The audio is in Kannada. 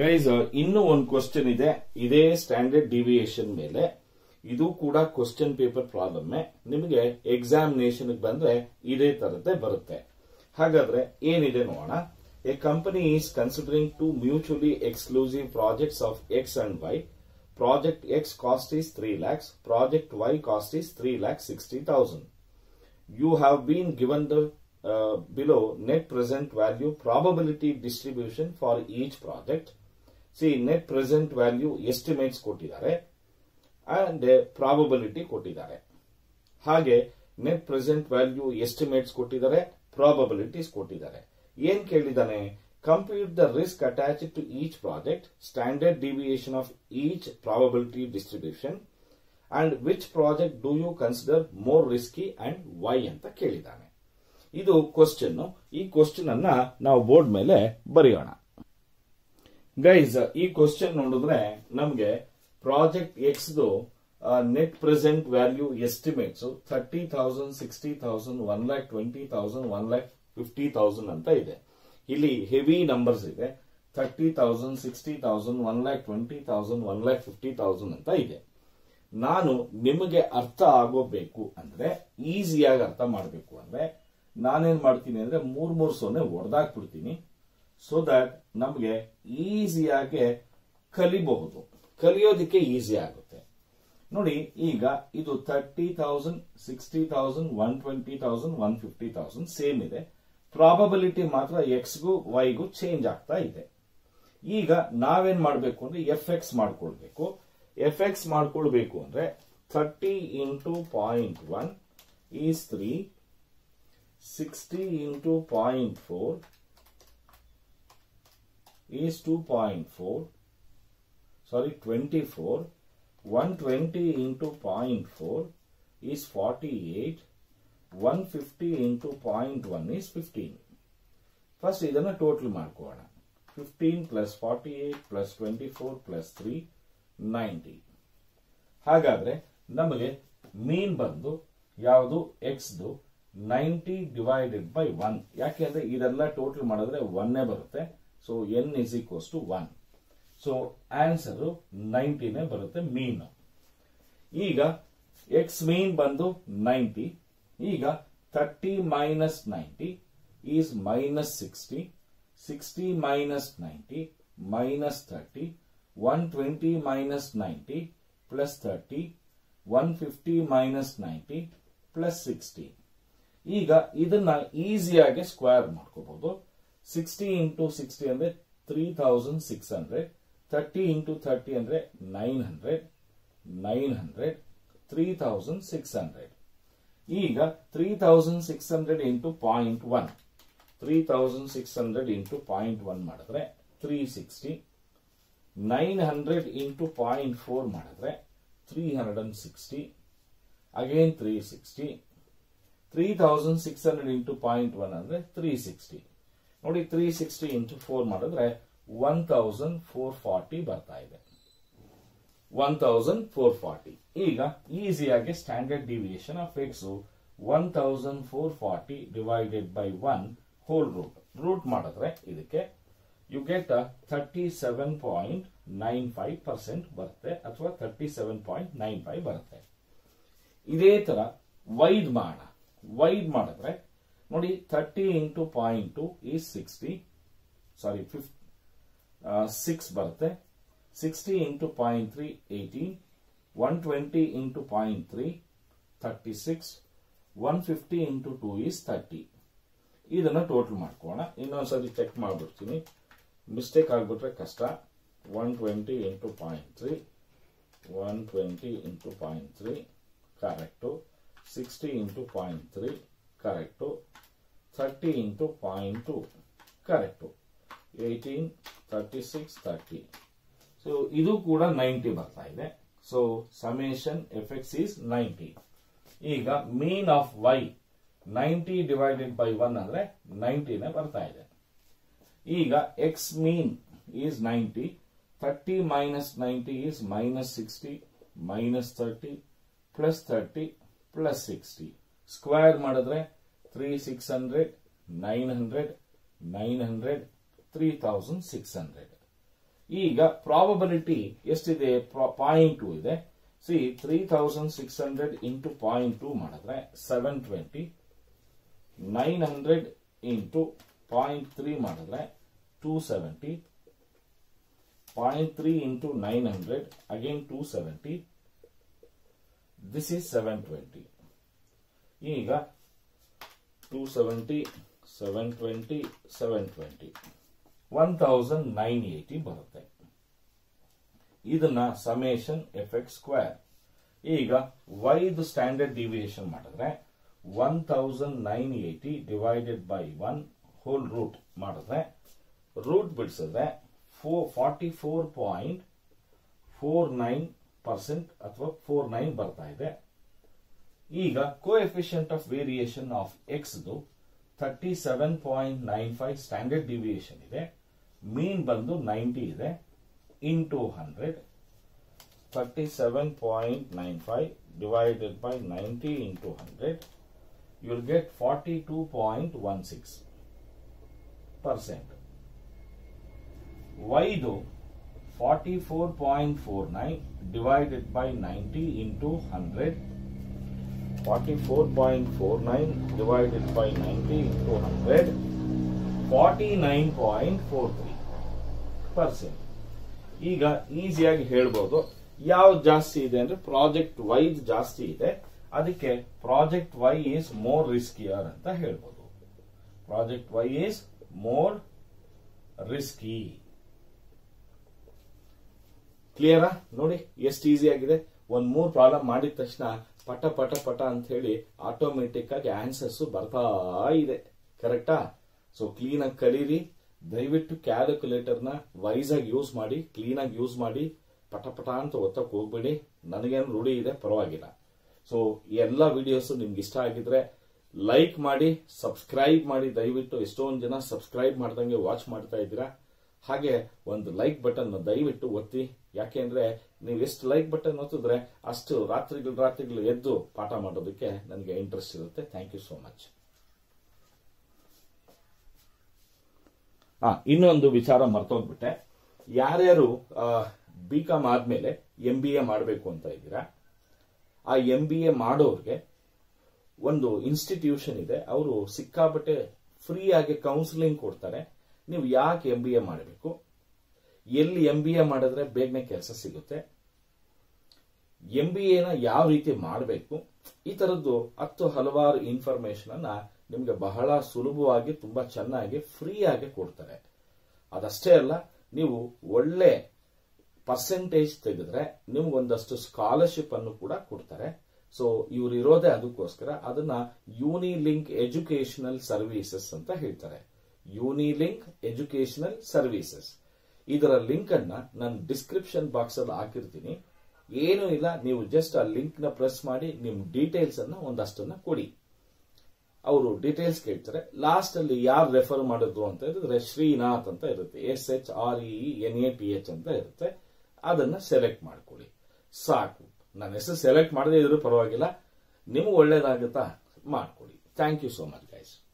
ಗೈಸ್ ಇನ್ನೂ ಒಂದು ಕ್ವಶನ್ ಇದೆ. ಇದೇ ಸ್ಟ್ಯಾಂಡರ್ಡ್ ಡಿವಿಯೇಷನ್ ಮೇಲೆ. ಇದು ಕೂಡ ಕ್ವಶನ್ ಪೇಪರ್ ಪ್ರಾಬ್ಲಮ್ ನಿಮಗೆ ಎಕ್ಸಾಮಿನೇಷನ್ ಬಂದ್ರೆ ಇದೇ ತರದ್ದೇ ಬರುತ್ತೆ. ಹಾಗಾದ್ರೆ ಏನಿದೆ ನೋಡೋಣ. A company is considering two mutually exclusive projects of X and Y project X cost is three lakhs project Y cost is three lakhs sixty thousand you have been given the below net present value probability distribution for each each project. Net present value estimates ಕೊಟ್ಟಿದ್ದಾರೆ ಅಂಡ್ ಪ್ರಾಬಬಿಲಿಟಿ ಕೊಟ್ಟಿದ್ದಾರೆ. ಹಾಗೆ ನೆಟ್ ಪ್ರೆಸೆಂಟ್ ವ್ಯಾಲ್ಯೂ ಎಸ್ಟಿಮೇಟ್ಸ್ ಕೊಟ್ಟಿದ್ದಾರೆ ಪ್ರಾಬಬಿಲಿಟೀಸ್ ಕೊಟ್ಟಿದ್ದಾರೆ. ಏನ್ ಕೇಳಿದಾನೆ compute the risk attach to each project standard deviation of each probability distribution and which project do you consider more risky and why ಅಂತ ಕೇಳಿದ್ದಾನೆ. ಇದು ಕ್ವಶನ್ ಈ ಕ್ವಶನ್ ಅನ್ನ ನಾವು ಬೋರ್ಡ್ ಮೇಲೆ ಬರೆಯೋಣ. ಗೈಸ್ ಈ ಕ್ವಶನ್ ನೋಡಿದ್ರೆ ನಮಗೆ project X net present value estimates thirty thousand sixty thousand one lakh twenty thousand one lakh fifty thousand ಅಂತ ಇದೆ. ಇಲ್ಲಿ ಹೆವಿ ನಂಬರ್ಸ್ ಇದೆ. Thirty thousand sixty thousand one lakh twenty thousand one lakh fifty thousand ಅಂತ ಇದೆ. ನಾನು ನಿಮಗೆ ಅರ್ಥ ಆಗೋಬೇಕು ಅಂದ್ರೆ ಈಸಿಯಾಗಿ ಅರ್ಥ ಮಾಡಬೇಕು ಅಂದ್ರೆ, ನಾನೇನ್ ಮಾಡ್ತೀನಿ ಅಂದ್ರೆ ಮೂರ್ ಮೂರ್ ಸೊನ್ನೆ ಹೊಡೆದಾಕ್ಬಿಡ್ತೀನಿ ಸೊ ದಟ್ ನಮಗೆ ಈಸಿಯಾಗಿ ಕಲಿಬಹುದು. ಕಲಿಯೋದಕ್ಕೆ ಈಸಿ ಆಗುತ್ತೆ. ನೋಡಿ, ಈಗ ಇದು thirty thousand sixty thousand one twenty thousand one fifty thousand same ಇದೆ. ಪ್ರಾಬಬಿಲಿಟಿ ಮಾತ್ರ ಎಕ್ಸ್ಗೂ ವೈಗೂ ಚೇಂಜ್ ಆಗ್ತಾ ಇದೆ. ಈಗ ನಾವೇನ್ ಮಾಡಬೇಕು ಅಂದ್ರೆ ಎಫ್ ಎಕ್ಸ್ ಮಾಡ್ಕೊಳ್ಬೇಕು. ಎಫ್ ಎಕ್ಸ್ ಮಾಡ್ಕೊಳ್ಬೇಕು ಅಂದ್ರೆ thirty into point one is three sixty into point four twenty into point four is forty eight one fifty into point one is fifteen first ಇದನ್ನ total ಮಾಡ್ಕೋಣ fifteen plus forty eight plus twenty four plus three ninety ಹಾಗಾದ್ರೆ ನಮಗೆ ಮೀನ್ ಬಂದು ಯಾವುದು? ಎಕ್ಸ್ದು ನೈಂಟಿ ಡಿವೈಡೆಡ್ ಬೈ ಒನ್ ಯಾಕೆಂದ್ರೆ ಇದೆಲ್ಲ ಟೋಟಲ್ ಮಾಡಿದ್ರೆ ಒನ್ನೇ ಬರುತ್ತೆ. So N is equals to one so answer ನೈಂಟಿನೇ ಬರುತ್ತೆ ಮೀನ್ ಈಗ ಎಕ್ಸ್ ಮೀನ್ ಬಂದು ನೈಂಟಿ ಈಗ thirty minus ninety is minus sixty sixty minus ninety minus thirty 120 minus 90 plus 30, 150 minus 90 plus 60. ಈಗ ಇದನ್ನ ಈಸಿಯಾಗಿ ಸ್ಕ್ವೇರ್ ಮಾಡ್ಕೋಬಹುದು ಸಿಕ್ಸ್ಟಿ ಇಂಟು ಸಿಕ್ಸ್ಟಿ ಅಂದ್ರೆ three thousand six hundred thirty into thirty ಅಂದ್ರೆ nine hundred nine hundred three thousand six hundred ಈಗ three thousand six hundred into point one three thousand six hundred into point one ಮಾಡಿದ್ರೆ three sixty nine hundred into point four ಮಾಡಿದ್ರೆ three hundred and sixty again three sixty three thousand six hundred into point one ಅಂದ್ರೆ ತ್ರೀ ಸಿಕ್ಸ್ಟಿ ನೋಡಿ ತ್ರೀ ಸಿಕ್ಸ್ಟಿ ಇಂಟು ಫೋರ್ ಮಾಡಿದ್ರೆ ಒನ್ ತೌಸಂಡ್ ಫೋರ್ ಫಾರ್ಟಿ ಬರ್ತಾ ಇದೆ. ಒನ್ ತೌಸಂಡ್ ಫೋರ್ ಫಾರ್ಟಿ ಈಗ ಈಸಿಯಾಗಿ standard deviation of X one thousand four forty divided by one whole root root ಮಾಡಿದ್ರೆ ಇದಕ್ಕೆ you get thirty seven point nine five percent ಬರುತ್ತೆ ಅಥವಾ thirty seven point nine five ಬರುತ್ತೆ. ಇದೇ ತರ ವೈದ್ ಮಾಡೋಣ ವೈದ್ ಮಾಡಿದ್ರೆ ನೋಡಿ thirty into point two is sixty sorry ಫಿಫ್ six ಬರುತ್ತೆ. Sixty into point three eighteen one twenty into point three thirty six one fifty into two is thirty ಇದನ್ನು ಟೋಟಲ್ ಮಾಡ್ಕೋಣ ಇನ್ನೊಂದ್ಸರಿ ಚೆಕ್ ಮಾಡಿಬಿಡ್ತೀನಿ. ಮಿಸ್ಟೇಕ್ ಆಗಿಬಿಟ್ರೆ ಕಷ್ಟ. One twenty into point three one twenty into point three correct sixty into point three correct thirty into point two correct eighteen thirty six thirty so ಇದು ಕೂಡ ನೈಂಟಿ ಬರ್ತಾ ಇದೆ. So summation effects is ninety ಈಗ mean of Y ninety divided by one ಅಂದ್ರೆ ನೈಂಟಿನೇ ಬರ್ತಾ ಇದೆ. ಈಗ X mean is ninety thirty minus ninety is minus sixty minus thirty plus thirty plus sixty square ಮಾಡಿದ್ರೆ three six hundred nine hundred nine hundred three thousand six hundred ಈಗ ಪ್ರಾಬಬಿಲಿಟಿ ಎಷ್ಟಿದೆ? ಪಾಯಿಂಟ್ ಟೂ ಇದೆ. C three thousand six hundred into point two ಮಾಡಿದ್ರೆ seven twenty nine hundred into point three ಮಾಡಿದ್ರೆ two seventy point three into nine hundred again two seventy this is seven twenty ಈಗ two seventy seven twenty seven twenty one thousand nine eighty ಬರುತ್ತೆ. ಇದನ್ನ ಸಮೇಶನ್ ಎಫೆಕ್ಟ್ ಸ್ಕ್ವೇರ್ ಈಗ ವೈದ್ ಸ್ಟ್ಯಾಂಡರ್ಡ್ ಡಿವಿಯೇಷನ್ ಮಾಡಿದ್ರೆ one thousand nine eighty divided by one whole root ಮಾಡಿದ್ರೆ root ಬಿಡಿಸಿದ್ರೆ four forty four point four nine percent ಅಥವಾ ಫೋರ್ ನೈನ್ ಬರ್ತಾ ಇದೆ. ಈಗ coefficient of variation of X thirty seven point nine five standard deviation ಇದೆ. ಮೀನ್ ಬಂದು ನೈಂಟಿ ಇದೆ. Into hundred thirty seven point nine five divided by ninety into hundred you will get forty two point one six percent ವೈದು forty four point four nine divided by ninety into hundred 44.49 divided by 90 into 100 49.43 percent ಈಗ ಈಸಿಯಾಗಿ ಹೇಳ್ಬೋದು. ಯಾವ್ದು ಜಾಸ್ತಿ ಇದೆ ಅಂದ್ರೆ ಪ್ರಾಜೆಕ್ಟ್ ವೈಸ್ ಜಾಸ್ತಿ ಇದೆ. ಅದಕ್ಕೆ project Y is more riskier ಅಂತ ಹೇಳ್ಬೋದು. Project Y is more risky ಕ್ಲಿಯರಾ ನೋಡಿ, ಎಷ್ಟು ಈಸಿ ಆಗಿದೆ. ಒಂದ್ ಮೂರ್ ಪ್ರಾಬ್ಲಮ್ ಮಾಡಿದ ತಕ್ಷಣ ಪಟ ಪಟ ಪಟ ಅಂತ ಹೇಳಿ ಆಟೋಮೆಟಿಕ್ ಆಗಿ ಆನ್ಸರ್ಸ್ ಬರ್ತಾ ಇದೆ. ಕರೆಕ್ಟಾ ಸೊ ಕ್ಲೀನ್ ಆಗಿ ಕಲೀರಿ ದಯವಿಟ್ಟು ಕ್ಯಾಲ್ಕುಲೇಟರ್ನ ವೈಸ್ ಆಗಿ ಯೂಸ್ ಮಾಡಿ ಕ್ಲೀನ್ ಆಗಿ ಯೂಸ್ ಮಾಡಿ, ಪಟ ಪಟ ಅಂತ ಒತ್ತಕ್ ಹೋಗ್ಬೇಡಿ. ನನಗೇನು ರೂಢಿ ಇದೆ, ಪರವಾಗಿಲ್ಲ. ಸೊ ಎಲ್ಲ ವಿಡಿಯೋಸ್ ನಿಮ್ಗೆ ಇಷ್ಟ ಆಗಿದ್ರೆ ಲೈಕ್ ಮಾಡಿ ಸಬ್ಸ್ಕ್ರೈಬ್ ಮಾಡಿ. ದಯವಿಟ್ಟು ಎಷ್ಟೊಂದು ಜನ ಸಬ್ಸ್ಕ್ರೈಬ್ ಮಾಡ್ದಂಗೆ ವಾಚ್ ಮಾಡ್ತಾ ಇದ್ದೀರಾ? ಹಾಗೆ ಒಂದು ಲೈಕ್ ಬಟನ್ ದಯವಿಟ್ಟು ಒತ್ತಿ. ಯಾಕೆಂದ್ರೆ ನೀವು ಎಷ್ಟು ಲೈಕ್ ಬಟನ್ ಒತ್ತಿದ್ರೆ ಅಷ್ಟು ರಾತ್ರಿಗಳು ರಾತ್ರಿಗಳು ಎದ್ದು ಪಾಠ ಮಾಡೋದಕ್ಕೆ ನನಗೆ ಇಂಟ್ರೆಸ್ಟ್ ಇರುತ್ತೆ. ಥ್ಯಾಂಕ್ ಯು ಸೋ ಮಚ್ ಇನ್ನೊಂದು ವಿಚಾರ ಮರ್ತೋಗ್ಬಿಟ್ಟೆ. ಯಾರ್ಯಾರು ಬಿ ಕಾಮ್ ಆದ್ಮೇಲೆ ಎಂ ಬಿ ಎ ಮಾಡಬೇಕು ಅಂತ ಇದ್ದೀರಾ? ಆ ಎಂ ಬಿ ಎ ಮಾಡೋರಿಗೆ ಒಂದು ಇನ್ಸ್ಟಿಟ್ಯೂಷನ್ ಇದೆ. ಅವರು ಸಿಕ್ಕಾಪಟ್ಟೆ ಫ್ರೀ ಆಗಿ ಕೌನ್ಸಿಲಿಂಗ್ ಕೊಡ್ತಾರೆ. ನೀವು ಯಾಕೆ ಎಂ ಬಿ ಎ ಮಾಡಬೇಕು? ಎಲ್ಲಿ ಎಂ ಬಿ ಎ ಮಾಡಿದ್ರೆ ಬೇಗನೆ ಕೆಲಸ ಸಿಗುತ್ತೆ. ಎಂ ಬಿ ಎನ ಯಾವ ರೀತಿ ಮಾಡಬೇಕು, ಈ ತರದ್ದು ಹತ್ತು ಹಲವಾರು ಇನ್ಫಾರ್ಮೇಶನ್ ಅನ್ನ ನಿಮ್ಗೆ ಬಹಳ ಸುಲಭವಾಗಿ, ತುಂಬಾ ಚೆನ್ನಾಗಿ ಫ್ರೀ ಆಗಿ ಕೊಡ್ತಾರೆ. ಅದಷ್ಟೇ ಅಲ್ಲ, ನೀವು ಒಳ್ಳೆ ಪರ್ಸೆಂಟೇಜ್ ತೆಗೆದ್ರೆ ನಿಮ್ಗೊಂದಷ್ಟು ಸ್ಕಾಲರ್ಶಿಪ್ ಅನ್ನು ಕೂಡ ಕೊಡ್ತಾರೆ. ಸೊ ಇವ್ರು ಇರೋದೇ ಅದಕ್ಕೋಸ್ಕರ ಅದನ್ನ ಯೂನಿಲಿಂಕ್ ಎಜುಕೇಶನಲ್ ಸರ್ವಿಸಸ್ ಅಂತ ಹೇಳ್ತಾರೆ. ಯೂನಿಲಿಂಕ್ ಎಜುಕೇಶನಲ್ ಸರ್ವಿಸಸ್ ಇದರ ಲಿಂಕ್ ಅನ್ನ ನಾನು ಡಿಸ್ಕ್ರಿಪ್ಷನ್ ಬಾಕ್ಸ್ ಅಲ್ಲಿ ಹಾಕಿರ್ತೀನಿ. ಏನೂ ಇಲ್ಲ, ನೀವು ಜಸ್ಟ್ ಆ ಲಿಂಕ್ನ ಪ್ರೆಸ್ ಮಾಡಿ, ನಿಮ್ ಡೀಟೇಲ್ಸ್ ಅನ್ನ ಒಂದಷ್ಟನ್ನ ಕೊಡಿ. ಅವರು ಡೀಟೇಲ್ಸ್ ಕೇಳ್ತಾರೆ. ಲಾಸ್ಟ್ ಅಲ್ಲಿ ಯಾರು ರೆಫರ್ ಮಾಡಿದ್ರು ಅಂತ ಹೇಳಿದ್ರೆ ಶ್ರೀನಾಥ್ ಅಂತ ಇರುತ್ತೆ. S H R E N A P H ಅಂತ ಇರುತ್ತೆ. ಅದನ್ನ ಸೆಲೆಕ್ಟ್ ಮಾಡ್ಕೊಳ್ಳಿ. ಸಾಕು. ನನ್ನ ಹೆಸರು ಸೆಲೆಕ್ಟ್ ಮಾಡದೇ ಇದ್ರೂ ಪರವಾಗಿಲ್ಲ. ನಿಮಗೆ ಒಳ್ಳೇದಾಗುತ್ತಾ? ಮಾಡ್ಕೊಳ್ಳಿ. Thank you so much guys